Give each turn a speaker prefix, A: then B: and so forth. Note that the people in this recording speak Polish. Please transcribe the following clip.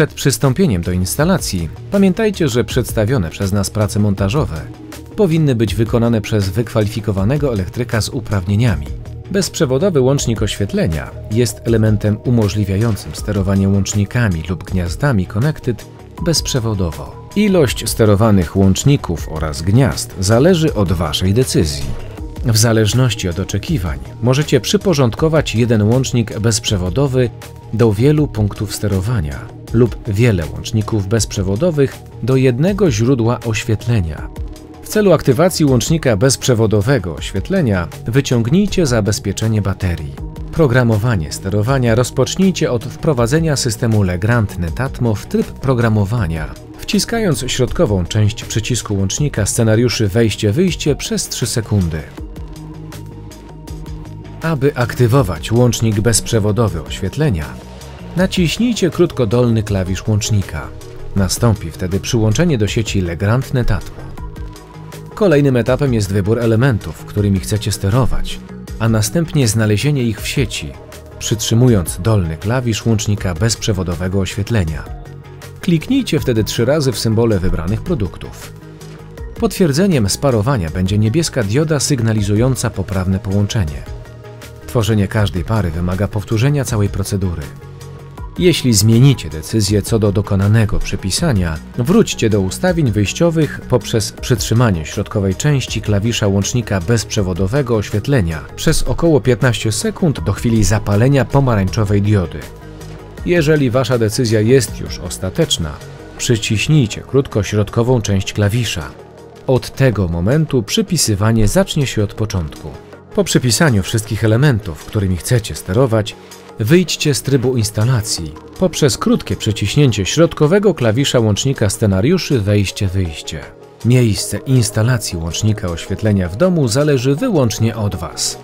A: Przed przystąpieniem do instalacji pamiętajcie, że przedstawione przez nas prace montażowe powinny być wykonane przez wykwalifikowanego elektryka z uprawnieniami. Bezprzewodowy łącznik oświetlenia jest elementem umożliwiającym sterowanie łącznikami lub gniazdami Connected bezprzewodowo. Ilość sterowanych łączników oraz gniazd zależy od Waszej decyzji. W zależności od oczekiwań możecie przyporządkować jeden łącznik bezprzewodowy do wielu punktów sterowania lub wiele łączników bezprzewodowych do jednego źródła oświetlenia. W celu aktywacji łącznika bezprzewodowego oświetlenia wyciągnijcie zabezpieczenie baterii. Programowanie sterowania rozpocznijcie od wprowadzenia systemu Legrand Netatmo w tryb programowania, wciskając środkową część przycisku łącznika scenariuszy wejście-wyjście przez 3 sekundy. Aby aktywować łącznik bezprzewodowy oświetlenia, naciśnijcie krótko dolny klawisz łącznika. Nastąpi wtedy przyłączenie do sieci Legrand Netatmo. Kolejnym etapem jest wybór elementów, którymi chcecie sterować, a następnie znalezienie ich w sieci, przytrzymując dolny klawisz łącznika bezprzewodowego oświetlenia. Kliknijcie wtedy trzy razy w symbole wybranych produktów. Potwierdzeniem sparowania będzie niebieska dioda sygnalizująca poprawne połączenie. Tworzenie każdej pary wymaga powtórzenia całej procedury. Jeśli zmienicie decyzję co do dokonanego przepisania, wróćcie do ustawień wyjściowych poprzez przytrzymanie środkowej części klawisza łącznika bezprzewodowego oświetlenia przez około 15 sekund do chwili zapalenia pomarańczowej diody. Jeżeli Wasza decyzja jest już ostateczna, przyciśnijcie krótko środkową część klawisza. Od tego momentu przypisywanie zacznie się od początku. Po przypisaniu wszystkich elementów, którymi chcecie sterować, wyjdźcie z trybu instalacji poprzez krótkie przyciśnięcie środkowego klawisza łącznika scenariuszy wejście-wyjście. Miejsce instalacji łącznika oświetlenia w domu zależy wyłącznie od Was.